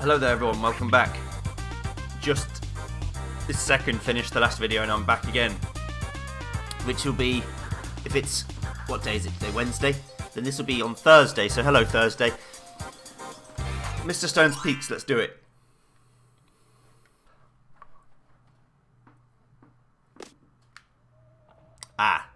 Hello there everyone, welcome back. Just this second finished the last video and I'm back again. Which will be, if it's, what day is it today, Wednesday? Then this will be on Thursday, so hello Thursday. Mr. Stone's Peaks, let's do it. Ah.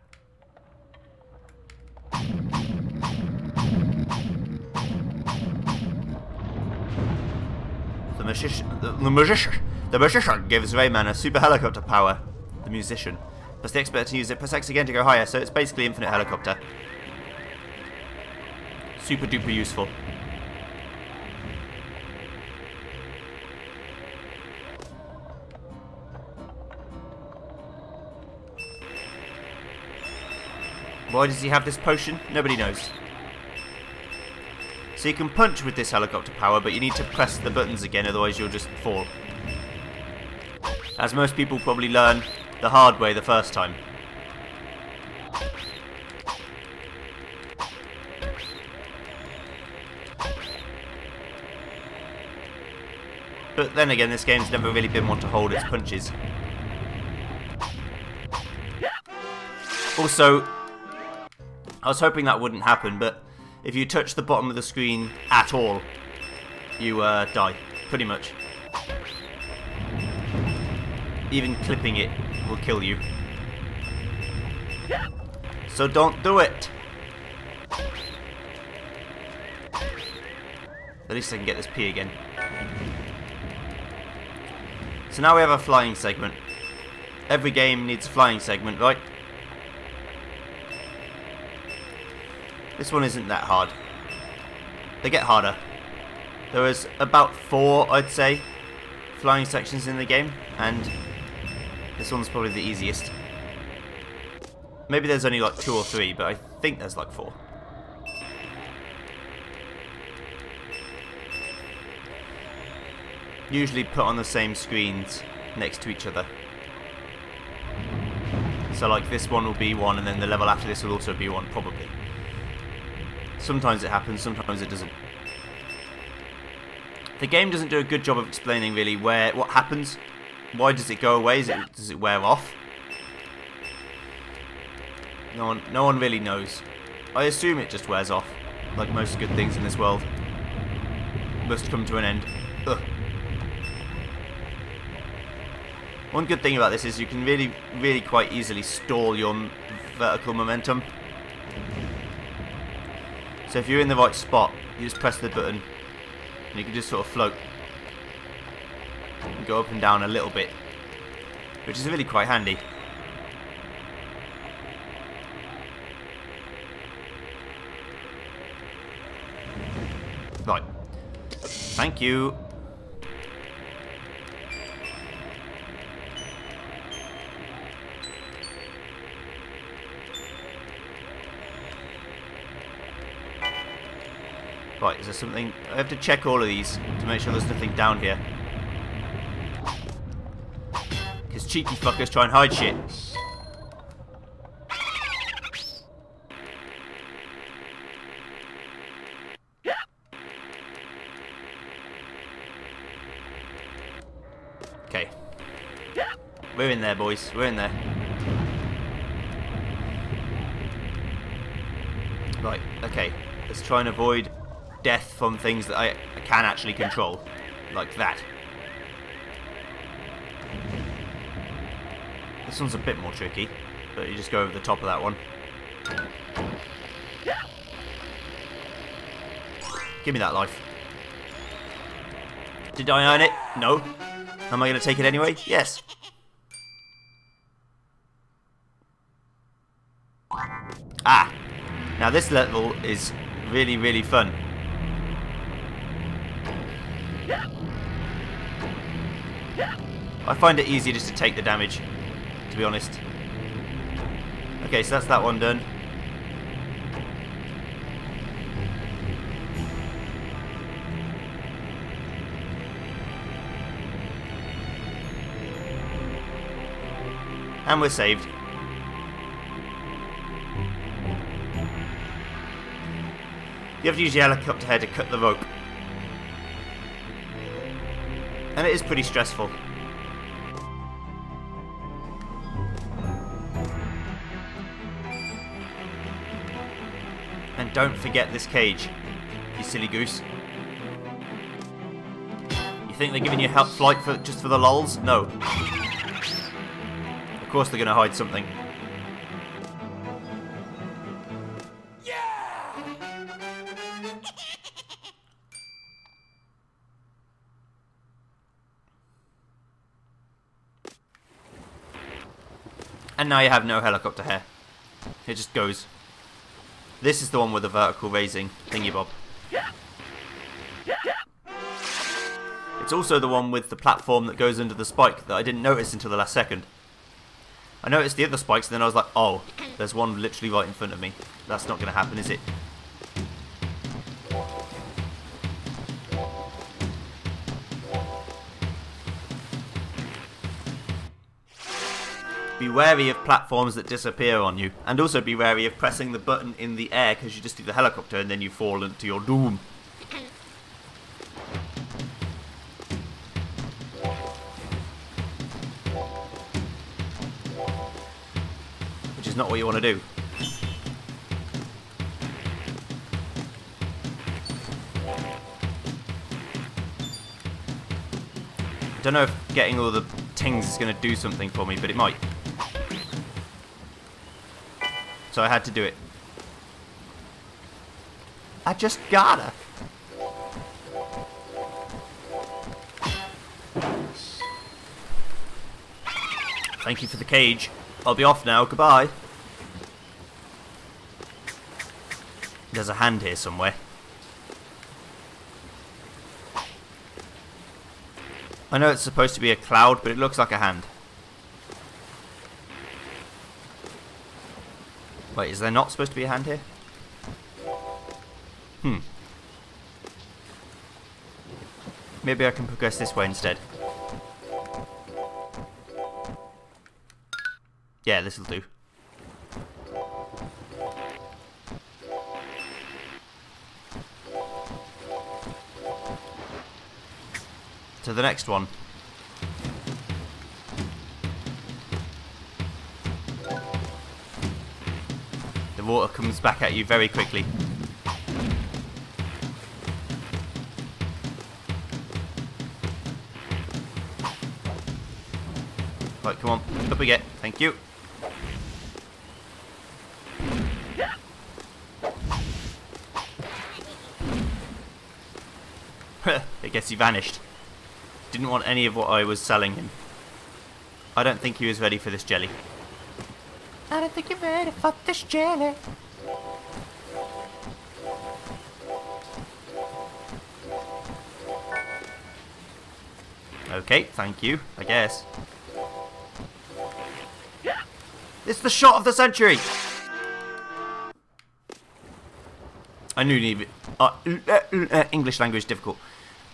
The the magician, the magician gives Rayman a super helicopter power. The musician. Plus the expert to use it. Press X again to go higher, so it's basically infinite helicopter. Super duper useful. Why does he have this potion? Nobody knows. So you can punch with this helicopter power, but you need to press the buttons again, otherwise you'll just fall. As most people probably learn the hard way the first time. But then again, this game's never really been one to hold its punches. Also, I was hoping that wouldn't happen, but if you touch the bottom of the screen at all, you uh, die, pretty much. Even clipping it will kill you. So don't do it! At least I can get this P again. So now we have a flying segment. Every game needs a flying segment, right? This one isn't that hard. They get harder. There was about four, I'd say, flying sections in the game, and this one's probably the easiest. Maybe there's only like two or three, but I think there's like four. Usually put on the same screens next to each other. So like this one will be one, and then the level after this will also be one, probably. Sometimes it happens, sometimes it doesn't. The game doesn't do a good job of explaining really where what happens. Why does it go away? Is it, does it wear off? No one, no one really knows. I assume it just wears off, like most good things in this world. Must come to an end. Ugh. One good thing about this is you can really, really quite easily stall your vertical momentum. So if you're in the right spot, you just press the button and you can just sort of float and go up and down a little bit, which is really quite handy. Right. Thank you. Right, is there something... I have to check all of these to make sure there's nothing down here. Because cheeky fuckers try and hide shit. Okay. We're in there, boys. We're in there. Right, okay. Let's try and avoid death from things that I, can actually control. Like that. This one's a bit more tricky, but you just go over the top of that one. Give me that life. Did I earn it? No. Am I going to take it anyway? Yes. Ah. Now this level is really, really fun. I find it easier just to take the damage, to be honest. Okay, so that's that one done. And we're saved. You have to use your helicopter head to cut the rope. And it is pretty stressful. Don't forget this cage, you silly goose. You think they're giving you help flight for just for the lulls? No. Of course they're going to hide something. Yeah And now you have no helicopter hair. It just goes. This is the one with the vertical raising thingy bob. It's also the one with the platform that goes under the spike that I didn't notice until the last second. I noticed the other spikes and then I was like, oh, there's one literally right in front of me. That's not going to happen, is it? Wary of platforms that disappear on you, and also be wary of pressing the button in the air because you just do the helicopter and then you fall into your doom. Which is not what you want to do. I don't know if getting all the tings is going to do something for me, but it might. So I had to do it. I just gotta. Thank you for the cage. I'll be off now. Goodbye. There's a hand here somewhere. I know it's supposed to be a cloud, but it looks like a hand. Wait, is there not supposed to be a hand here? Hmm. Maybe I can progress this way instead. Yeah, this'll do. To the next one. The water comes back at you very quickly. Right, come on. Up we get. Thank you. I guess he vanished. Didn't want any of what I was selling him. I don't think he was ready for this jelly. I don't think you're ready for this jelly. Okay, thank you, I guess. It's the shot of the century! I knew leaving uh, uh, uh, English language difficult.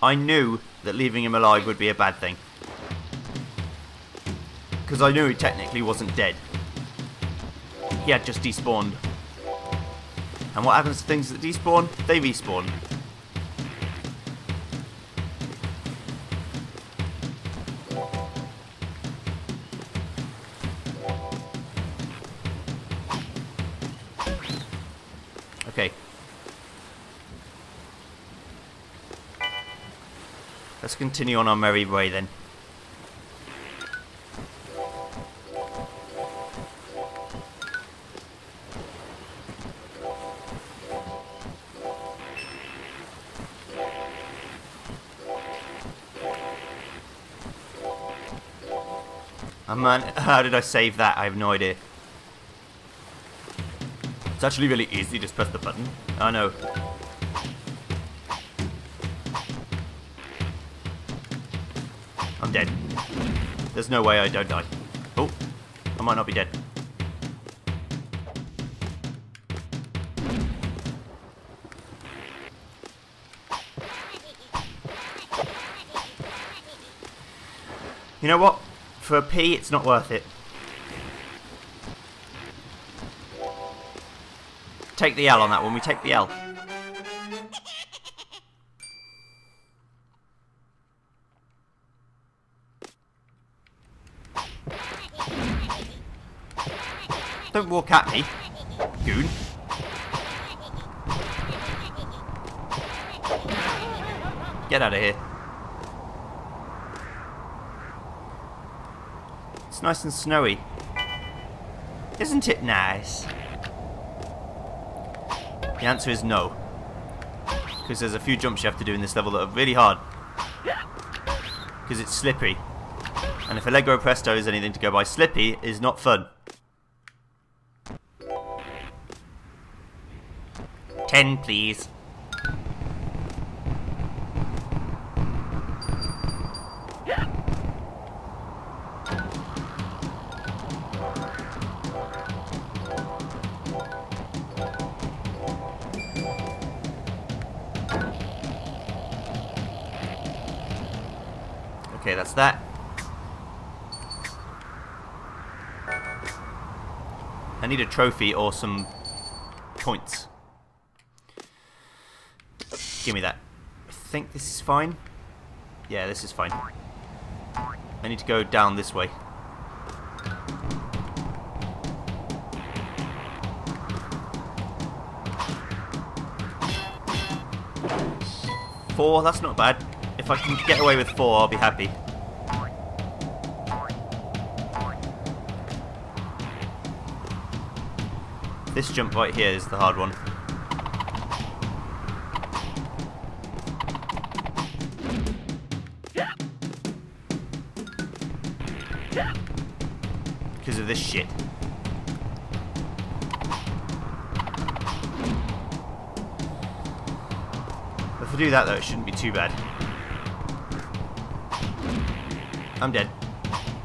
I knew that leaving him alive would be a bad thing. Because I knew he technically wasn't dead. Had just despawned. And what happens to things that despawn? They respawn. Okay. Let's continue on our merry way then. Man, how did I save that? I have no idea. It's actually really easy, just press the button. I know. I'm dead. There's no way I don't die. Oh, I might not be dead. You know what? for a P, it's not worth it. Take the L on that one, we take the L. Don't walk at me, goon. Get out of here. It's nice and snowy. Isn't it nice? The answer is no. Because there's a few jumps you have to do in this level that are really hard. Because it's slippy. And if Allegro Presto is anything to go by, slippy is not fun. Ten, please. Trophy or some points. Give me that. I think this is fine. Yeah, this is fine. I need to go down this way. Four, that's not bad. If I can get away with four, I'll be happy. This jump right here is the hard one. Because of this shit. If I do that though, it shouldn't be too bad. I'm dead.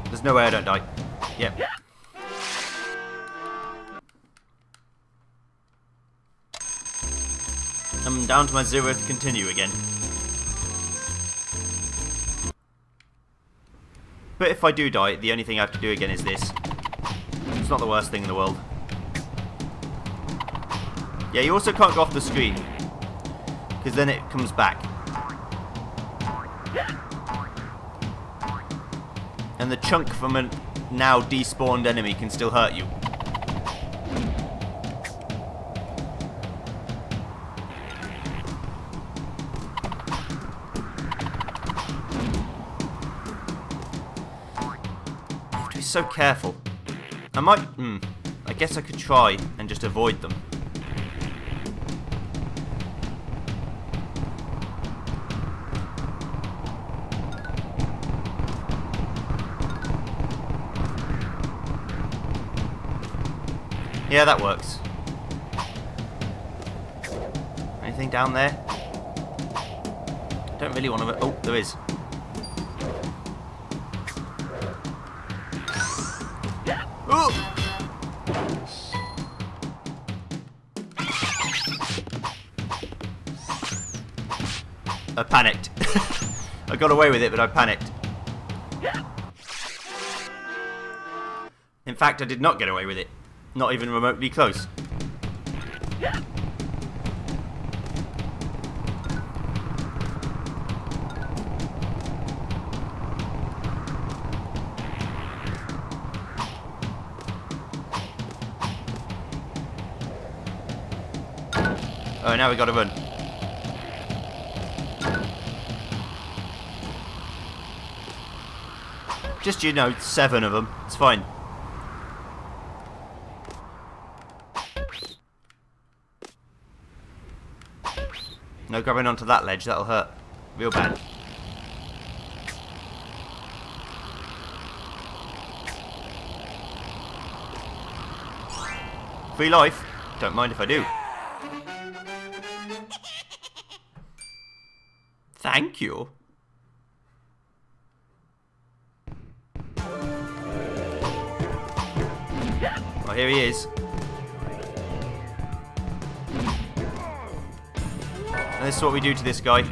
There's no way I don't die. Yep. I'm down to my zero to continue again. But if I do die, the only thing I have to do again is this. It's not the worst thing in the world. Yeah, you also can't go off the screen. Because then it comes back. And the chunk from a now despawned enemy can still hurt you. Be so careful. I might... Hmm. I guess I could try and just avoid them. Yeah, that works. Anything down there? Don't really want to... Oh, there is. I got away with it, but I panicked. In fact, I did not get away with it. Not even remotely close. Oh, now we gotta run. Just, you know, seven of them. It's fine. No grabbing onto that ledge, that'll hurt. Real bad. Free life? Don't mind if I do. Thank you. Here he is. And this is what we do to this guy.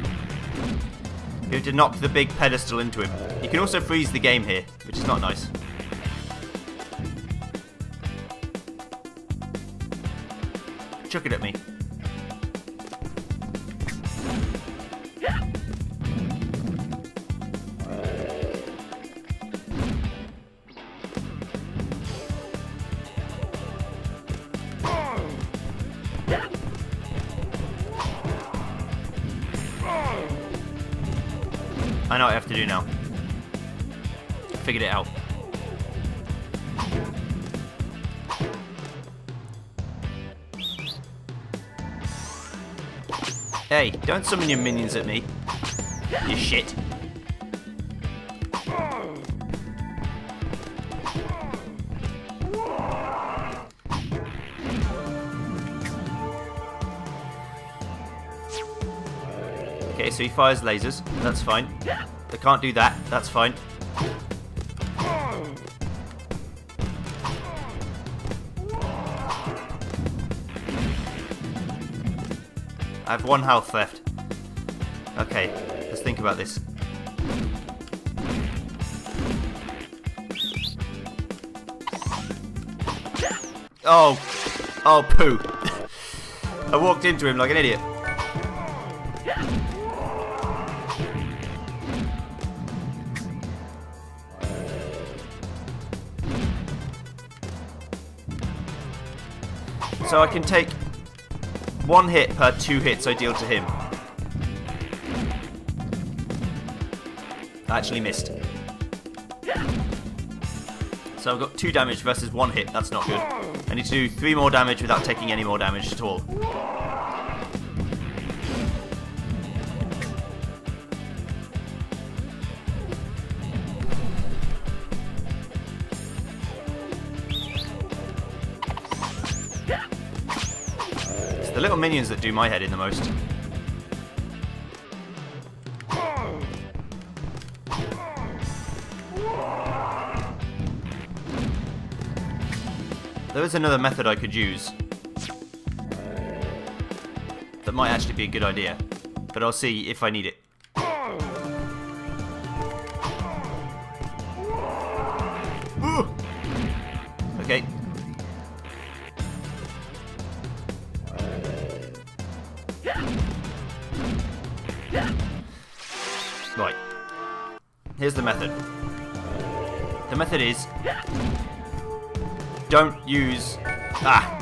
We have to knock the big pedestal into him. You can also freeze the game here, which is not nice. Chuck it at me. Hey, don't summon your minions at me. You shit. Okay, so he fires lasers. That's fine. They can't do that. That's fine. Have one health left. Okay, let's think about this. Oh, oh poo. I walked into him like an idiot. So I can take one hit per two hits I deal to him. I actually missed. So I've got two damage versus one hit, that's not good. I need to do three more damage without taking any more damage at all. Minions that do my head in the most. There is another method I could use. That might actually be a good idea. But I'll see if I need it. Don't use... Ah!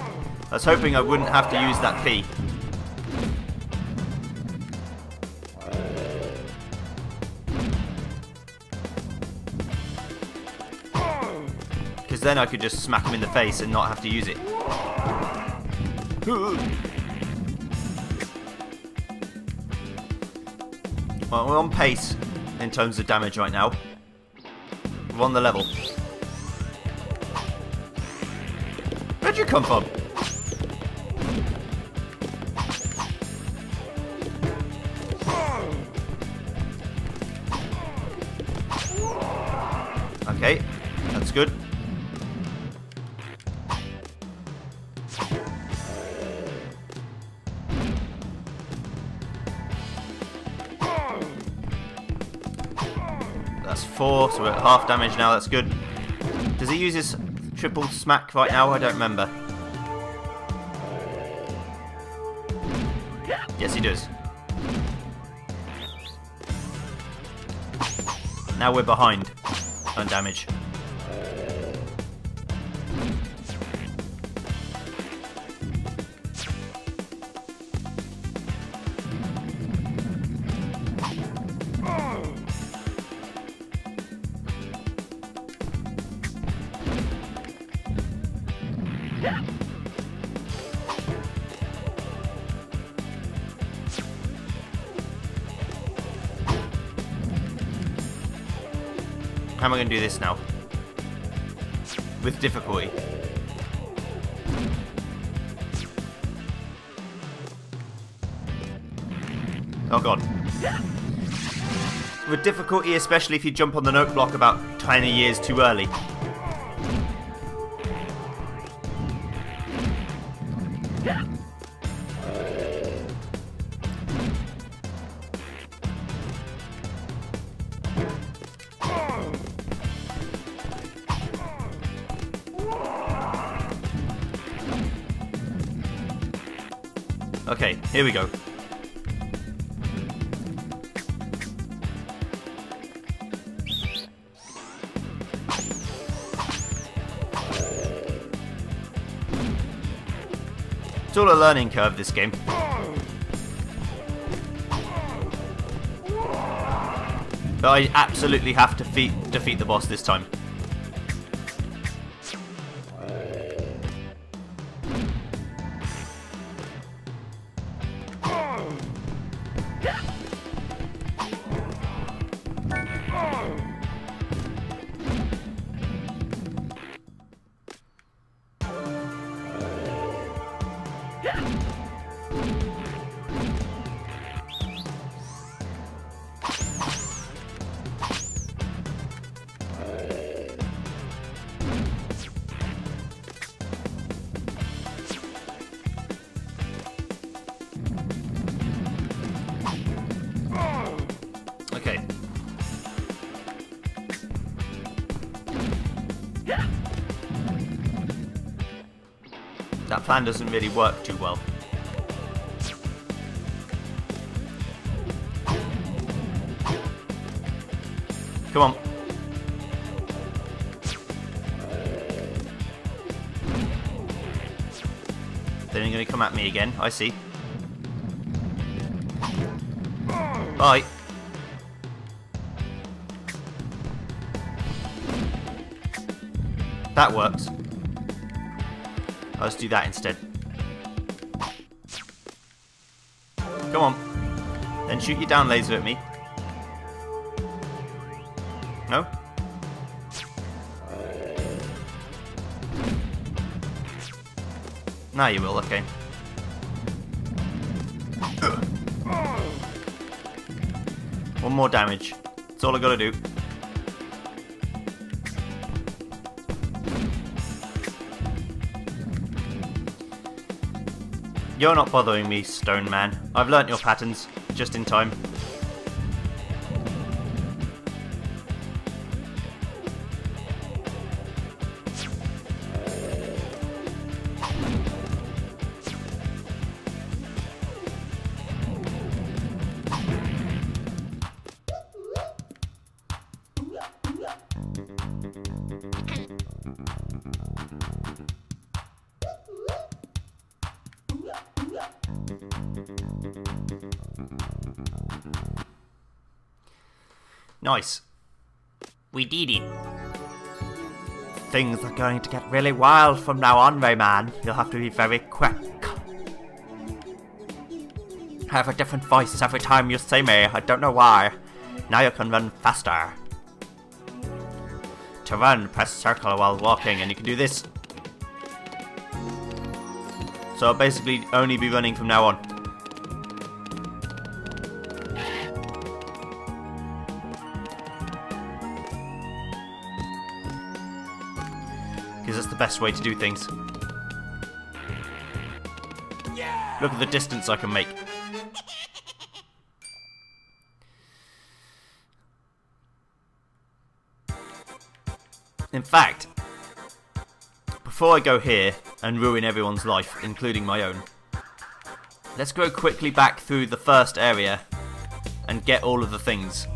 I was hoping I wouldn't have to use that P. Because then I could just smack him in the face and not have to use it. Well, we're on pace in terms of damage right now. We're on the level. Where'd you come from? Okay, that's good. That's four, so we're at half damage now, that's good. Does he use his triple smack right now? I don't remember. Yes, he does. Now we're behind on damage. How am I going to do this now? With difficulty. Oh god. With difficulty, especially if you jump on the note block about 20 years too early. Here we go. It's all a learning curve, this game. But I absolutely have to defeat, defeat the boss this time. Plan doesn't really work too well. Come on. They're going to come at me again, I see. Bye. That works. Let's do that instead. Come on. Then shoot your down laser at me. No? Now you will, okay. One more damage. That's all I gotta do. You're not bothering me, Stone Man. I've learnt your patterns, just in time. Nice. We did it. Things are going to get really wild from now on, Rayman. You'll have to be very quick. I Have a different voice every time you see me. I don't know why. Now you can run faster. To run, press circle while walking, and you can do this. So I'll basically only be running from now on. Best way to do things. Look at the distance I can make. In fact, before I go here and ruin everyone's life, including my own, let's go quickly back through the first area and get all of the things.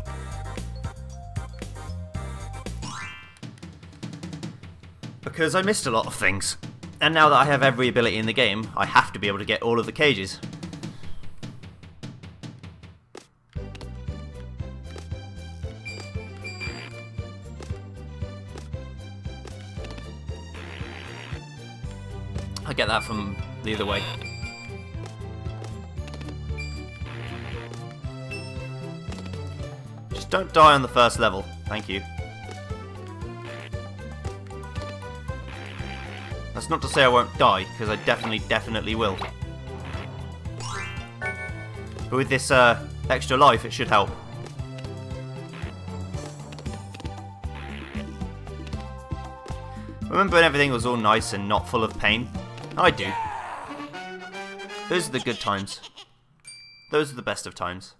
Because I missed a lot of things. And now that I have every ability in the game, I have to be able to get all of the cages. I get that from the other way. Just don't die on the first level. Thank you. That's not to say I won't die, because I definitely, definitely will. But with this uh, extra life, it should help. Remember when everything was all nice and not full of pain? I do. Those are the good times. Those are the best of times.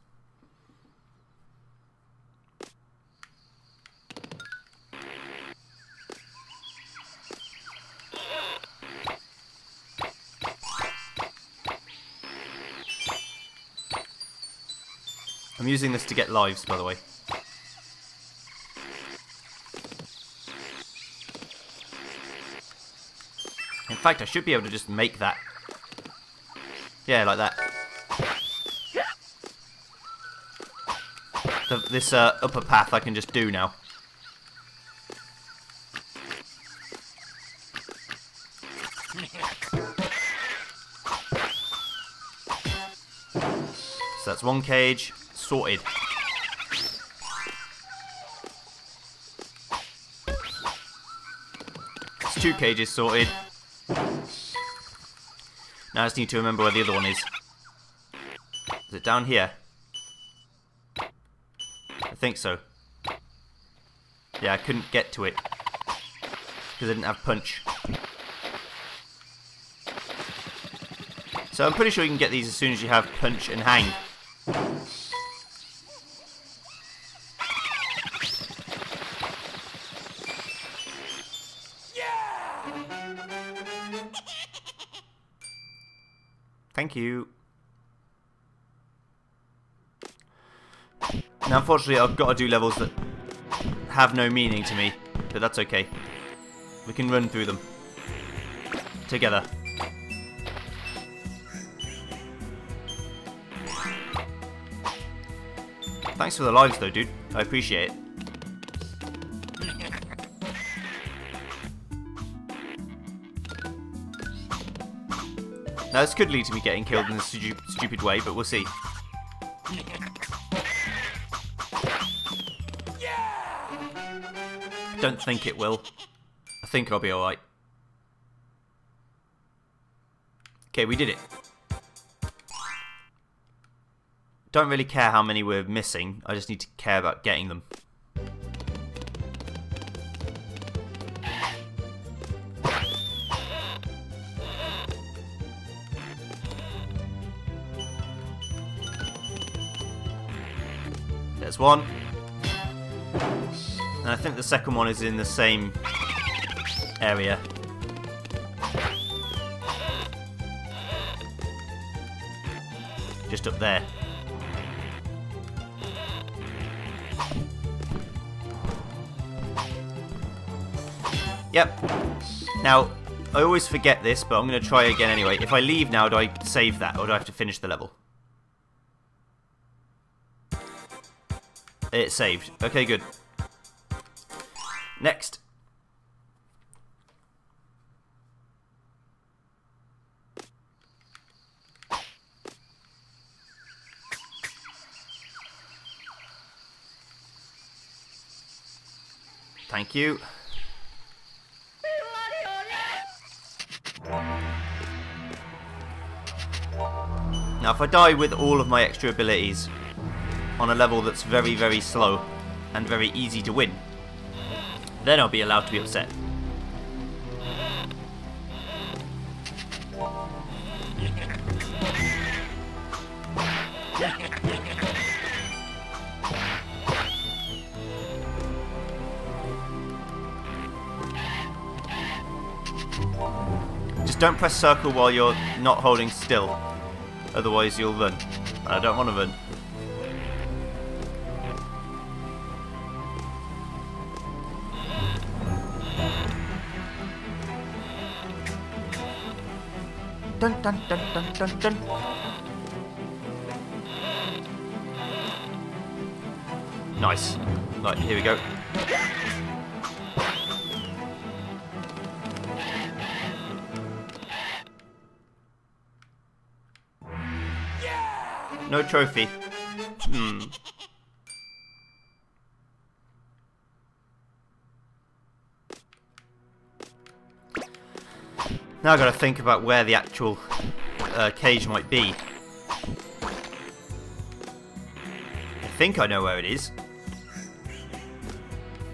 I'm using this to get lives, by the way. In fact, I should be able to just make that. Yeah, like that. the, this uh, upper path I can just do now. So that's one cage sorted. It's two cages sorted. Now I just need to remember where the other one is. Is it down here? I think so. Yeah, I couldn't get to it. Because I didn't have punch. So I'm pretty sure you can get these as soon as you have punch and hang. Thank you. Now, unfortunately, I've got to do levels that have no meaning to me, but that's okay. We can run through them. Together. Thanks for the lives though, dude. I appreciate it. Now this could lead to me getting killed in a stu stupid way, but we'll see. Don't think it will. I think I'll be alright. Okay, we did it. Don't really care how many we're missing, I just need to care about getting them. There's one. And I think the second one is in the same area. Just up there. Yep. Now, I always forget this, but I'm going to try again anyway. If I leave now, do I save that, or do I have to finish the level? It saved. Okay, good. Next. Thank you. Now if I die with all of my extra abilities on a level that's very very slow and very easy to win, then I'll be allowed to be upset. Just don't press circle while you're not holding still. Otherwise you'll run. I don't want to run. Dun dun dun dun dun dun. Nice. Right, here we go. No trophy. Now I've got to think about where the actual uh, cage might be. I think I know where it is.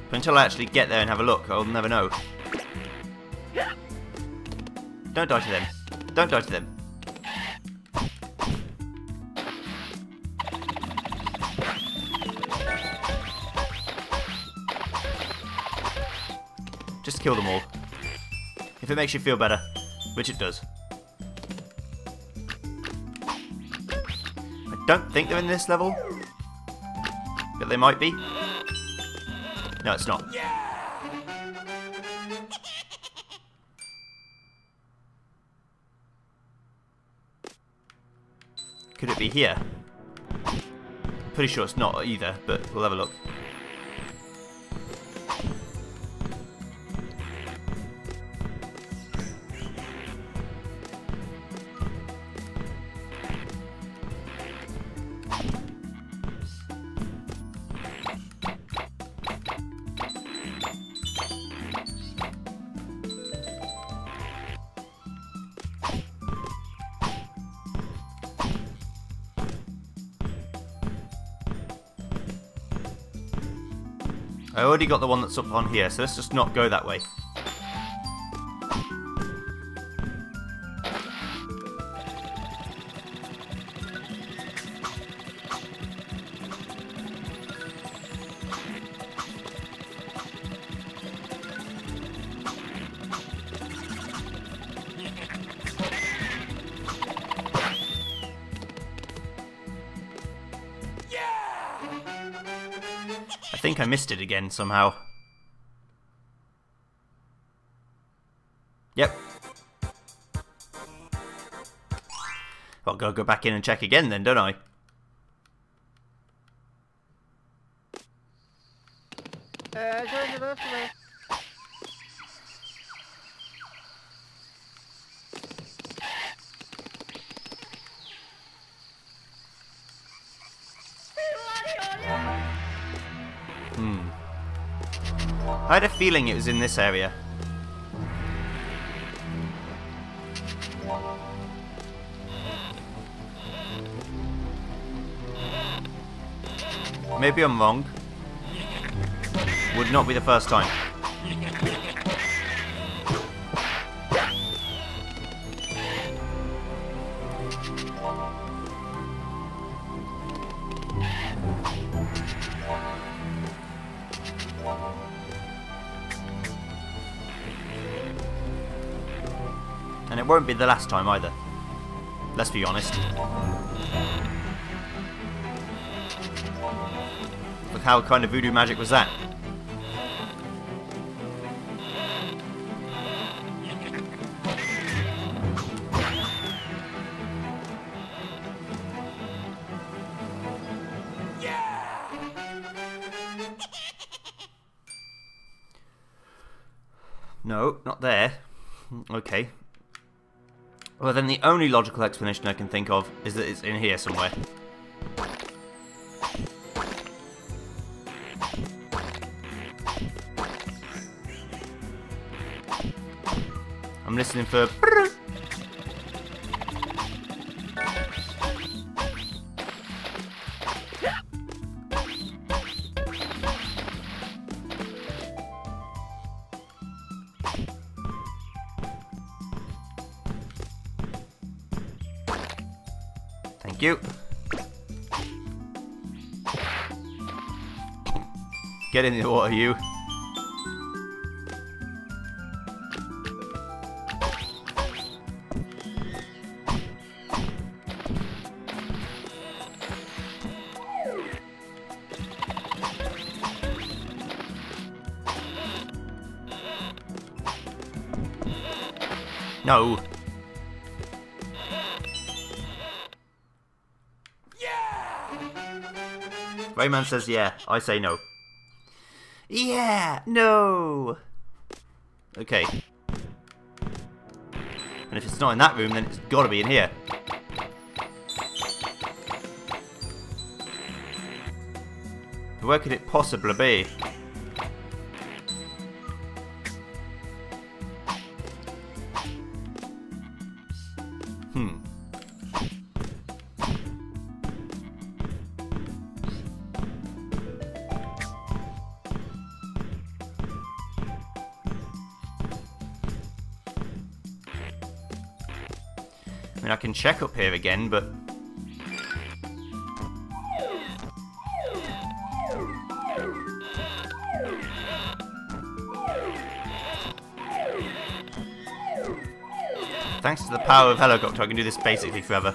But until I actually get there and have a look, I'll never know. Don't die to them. Don't die to them. Just kill them all. If it makes you feel better, which it does. I don't think they're in this level, but they might be. No, it's not. Could it be here? pretty sure it's not either, but we'll have a look. I already got the one that's up on here, so let's just not go that way. Missed it again somehow. Yep. Well, gotta go back in and check again then, don't I? Feeling it was in this area. Maybe I'm wrong. Would not be the first time. Won't be the last time either. Let's be honest. Look how kind of voodoo magic was that? Well, then the only logical explanation I can think of is that it's in here somewhere. I'm listening for... Get in the water, you. No. Yeah! Rayman says yeah. I say no. Yeah, no. Okay. And if it's not in that room, then it's got to be in here. Where could it possibly be? Can check up here again, but... Thanks to the power of helicopter, I can do this basically forever.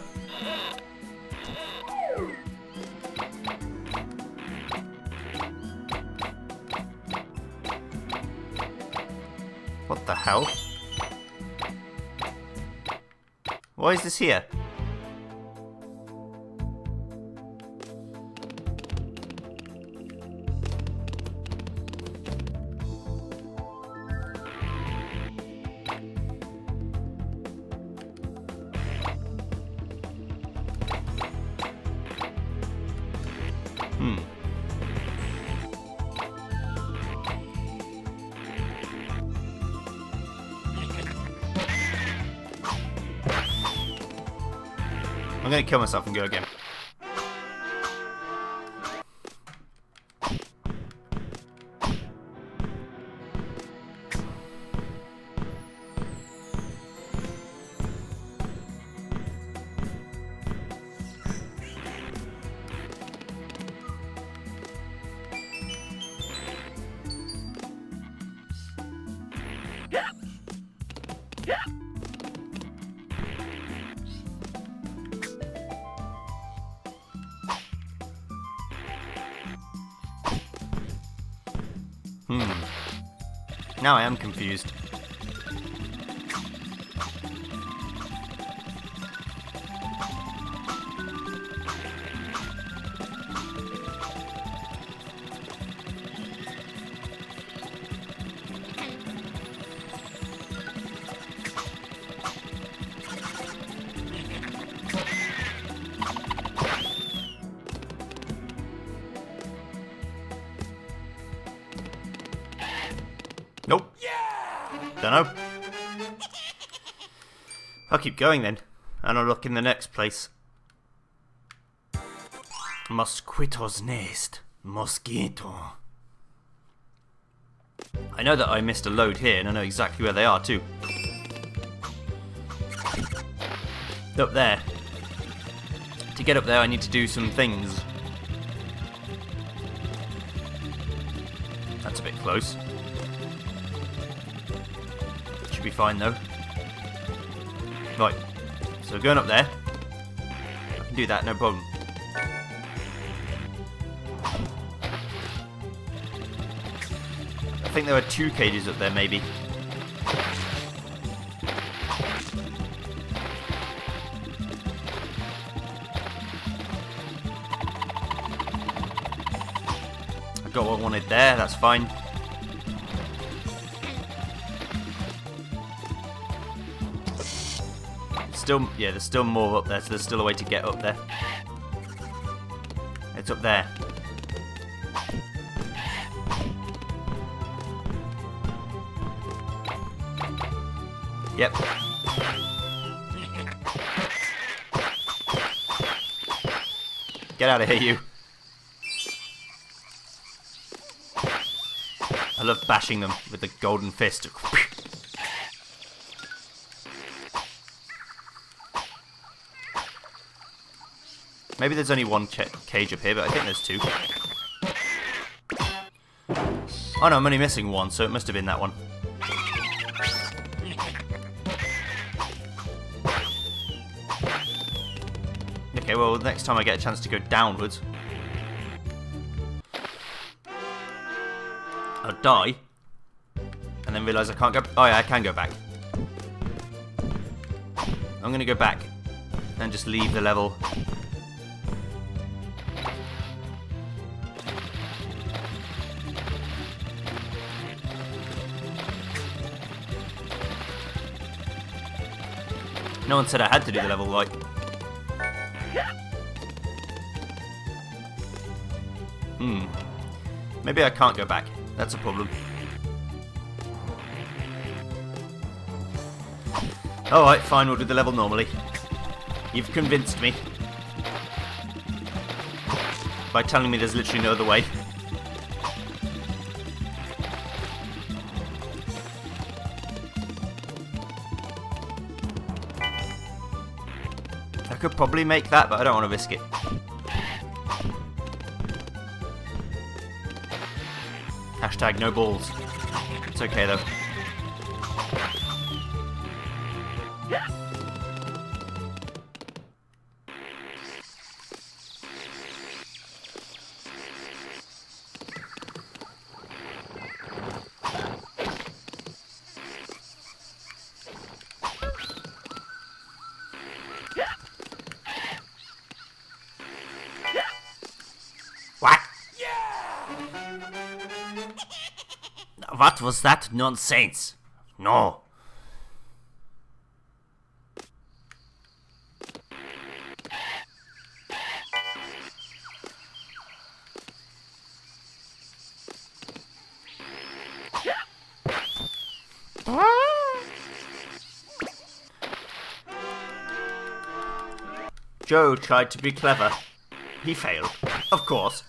Why is this here? I'm gonna kill myself and go again. Now I am confused. I'll keep going then, and I'll look in the next place. Mosquito's nest. Mosquito. I know that I missed a load here, and I know exactly where they are too. Up there. To get up there, I need to do some things. That's a bit close. Be fine though. Right, so going up there. I can do that, no problem. I think there are two cages up there, maybe. I got what I wanted there, that's fine. Still, yeah, there's still more up there, so there's still a way to get up there. It's up there. Yep. Get out of here, you. I love bashing them with the golden fist. Maybe there's only one cage up here, but I think there's two. Oh no, I'm only missing one, so it must have been that one. Okay, well, next time I get a chance to go downwards, I'll die, and then realise I can't go... Oh yeah, I can go back. I'm going to go back and just leave the level No one said I had to do the level like. Hmm. Maybe I can't go back. That's a problem. Alright, fine, we'll do the level normally. You've convinced me. By telling me there's literally no other way. Probably make that, but I don't want to risk it. Hashtag no balls. It's okay though. What was that nonsense? No. Joe tried to be clever. He failed, of course.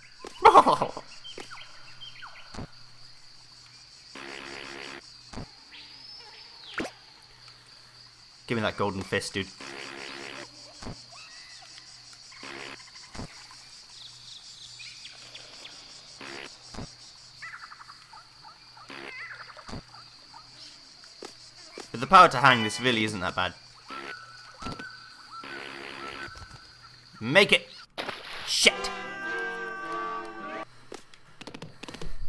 Give me that golden fist, dude. With the power to hang, this really isn't that bad. Make it! Shit!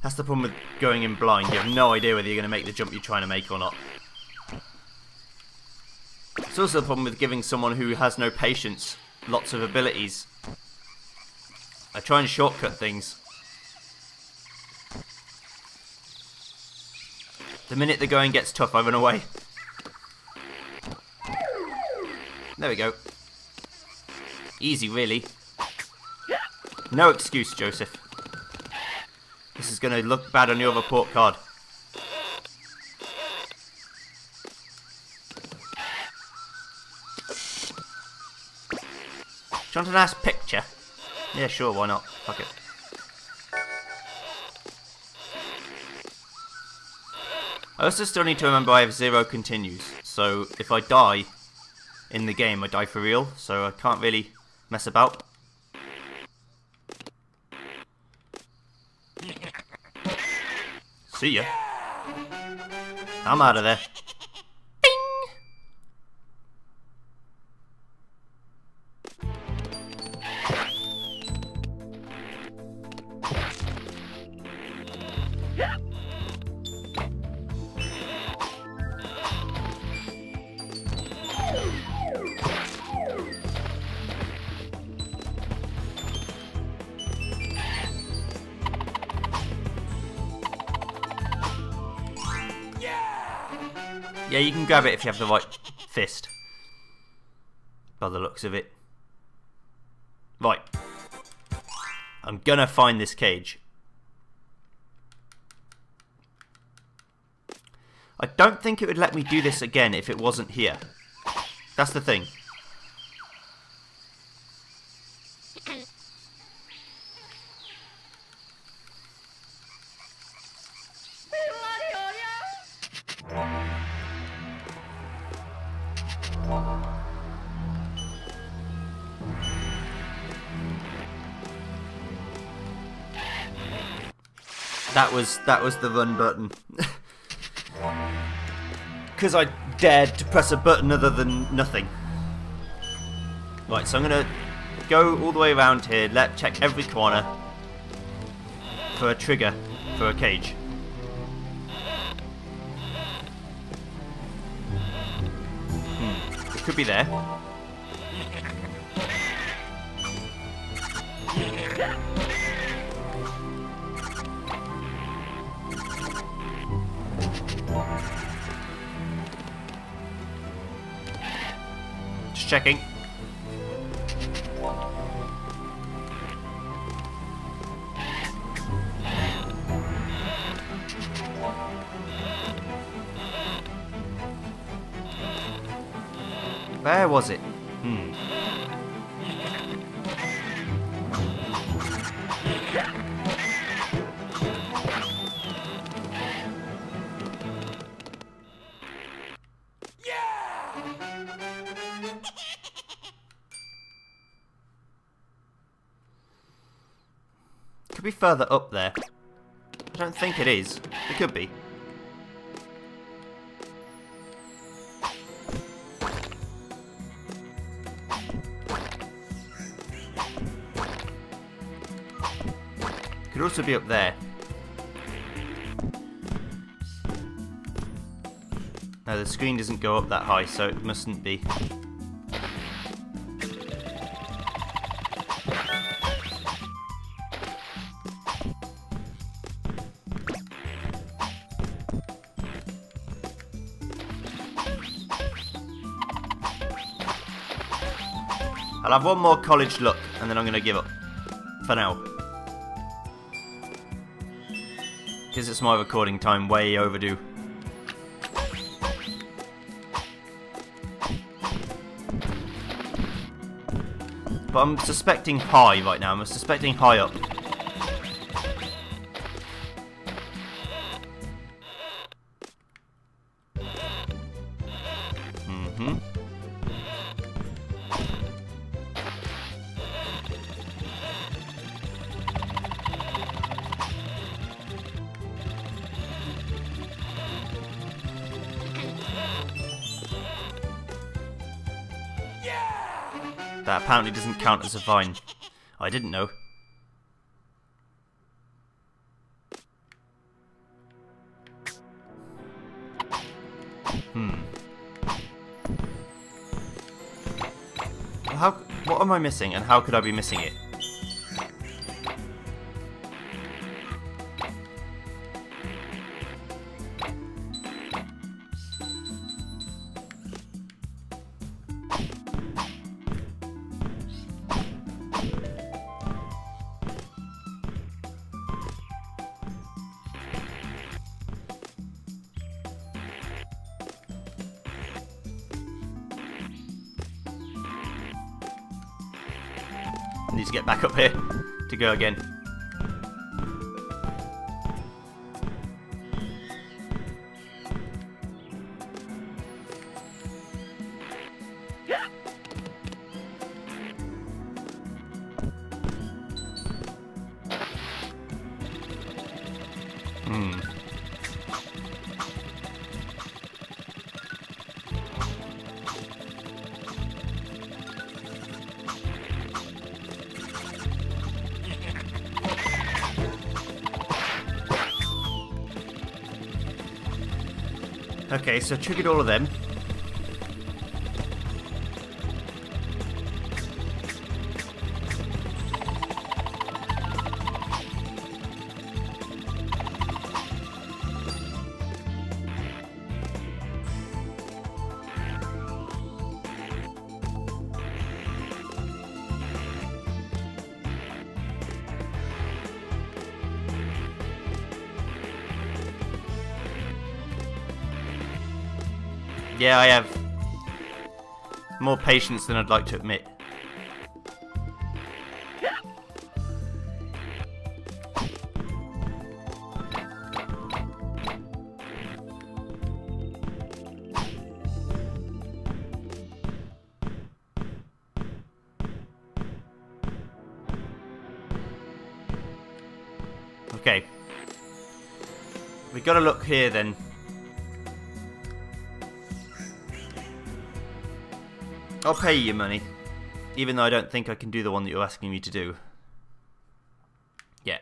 That's the problem with going in blind. You have no idea whether you're going to make the jump you're trying to make or not. It's also the problem with giving someone who has no patience lots of abilities. I try and shortcut things. The minute the going gets tough, I run away. There we go. Easy, really. No excuse, Joseph. This is going to look bad on your report card. Want a nice picture? Yeah, sure, why not? Fuck it. I also still need to remember I have zero continues, so if I die in the game, I die for real, so I can't really mess about. See ya. I'm out of there. Grab it if you have the right fist. By the looks of it. Right. I'm gonna find this cage. I don't think it would let me do this again if it wasn't here. That's the thing. That was that was the run button. Because I dared to press a button other than nothing. Right, so I'm gonna go all the way around here, let check every corner for a trigger for a cage. Hmm, it could be there. Checking. Where was it? Further up there. I don't think it is. It could be. Could also be up there. No, the screen doesn't go up that high, so it mustn't be. I'll have one more college look, and then I'm going to give up. For now. Because it's my recording time, way overdue. But I'm suspecting high right now. I'm suspecting high up. Count as a vine. I didn't know. Hmm. How? What am I missing, and how could I be missing it? To get back up here to go again. Okay, so triggered all of them. Yeah, I have more patience than I'd like to admit. Okay. We gotta look here then. I'll pay you money. Even though I don't think I can do the one that you're asking me to do. Yeah.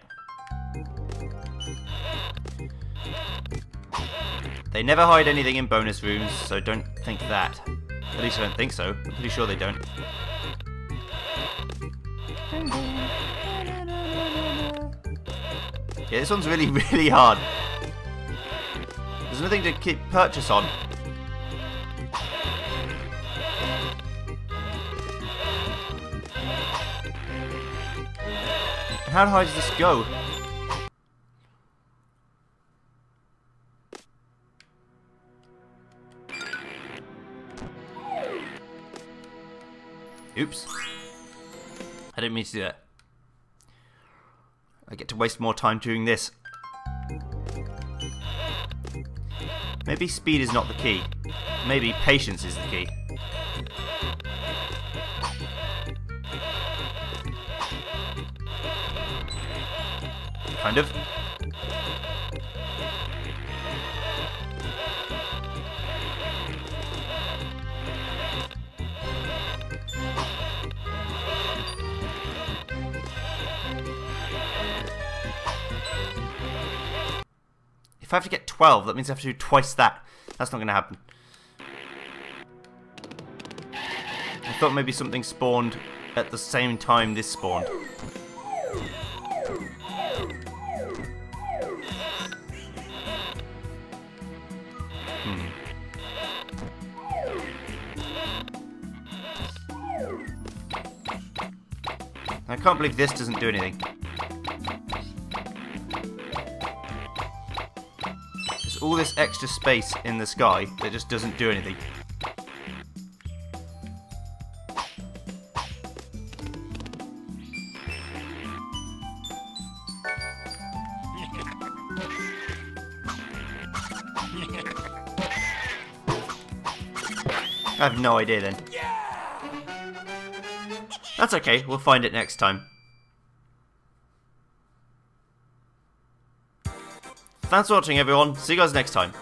They never hide anything in bonus rooms, so don't think that. At least I don't think so. I'm pretty sure they don't. Yeah, this one's really, really hard. There's nothing to keep purchase on. How high does this go? Oops. I didn't mean to do that. I get to waste more time doing this. Maybe speed is not the key. Maybe patience is the key. Kind of. If I have to get 12, that means I have to do twice that. That's not going to happen. I thought maybe something spawned at the same time this spawned. can't believe this doesn't do anything. There's all this extra space in the sky that just doesn't do anything. I have no idea then. That's okay, we'll find it next time. Thanks for watching everyone, see you guys next time.